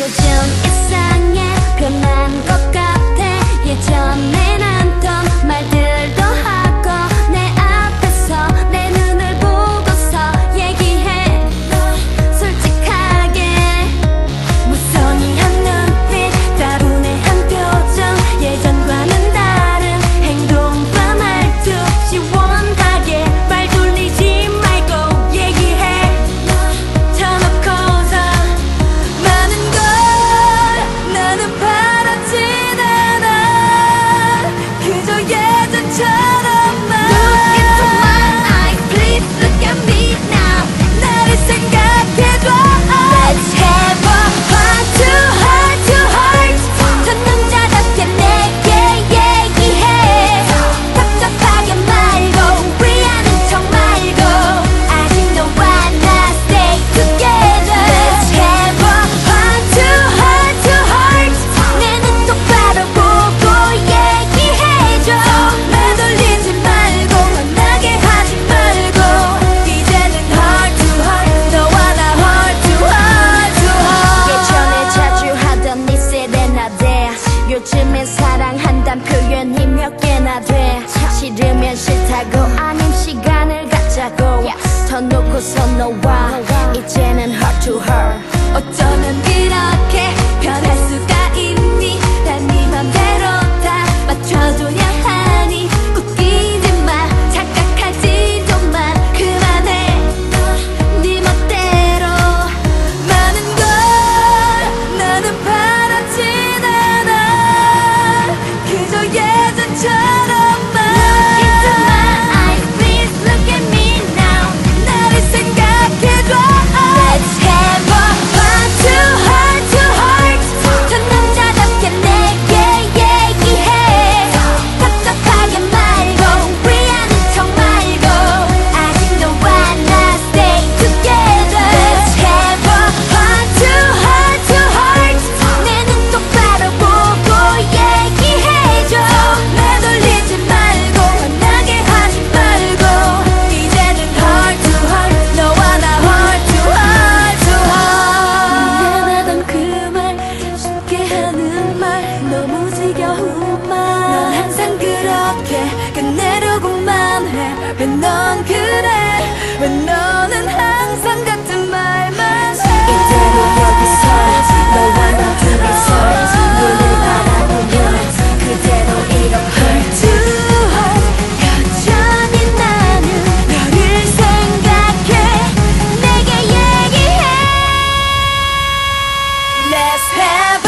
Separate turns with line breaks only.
요즘 이상해 그만 것 같아. 예전에 나 사랑한단 표현이 몇 개나 돼. 싫으면 싫다고 아님 시간을 갖자고. 더 놓고서 너와 이제는 heart to heart.
어쩌면 이렇게 변해 넌 그래. 왜 너는 항상 같은 말만 해? 이대로 여기서 너와 나 둘이서 눈을 바라보면 그대로 이런 heart 처음에는 너를
생각해. 내게 얘기해.
Let's have